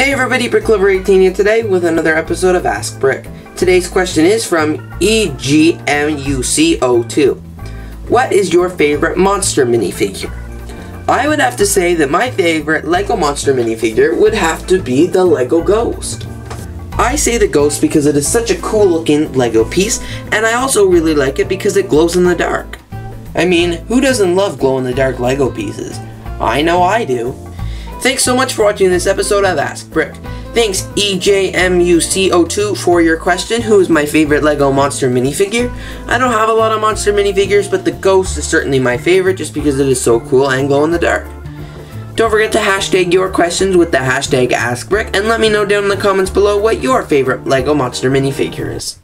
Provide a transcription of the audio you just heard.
Hey everybody, BrickLover18 here today with another episode of Ask Brick. Today's question is from EGMUCO2. What is your favorite monster minifigure? I would have to say that my favorite LEGO monster minifigure would have to be the LEGO Ghost. I say the Ghost because it is such a cool looking LEGO piece, and I also really like it because it glows in the dark. I mean, who doesn't love glow in the dark LEGO pieces? I know I do. Thanks so much for watching this episode of Ask Brick. Thanks EJMUCO2 for your question, who is my favorite LEGO monster minifigure? I don't have a lot of monster minifigures, but the Ghost is certainly my favorite just because it is so cool and glow in the dark. Don't forget to hashtag your questions with the hashtag AskBrick and let me know down in the comments below what your favorite LEGO monster minifigure is.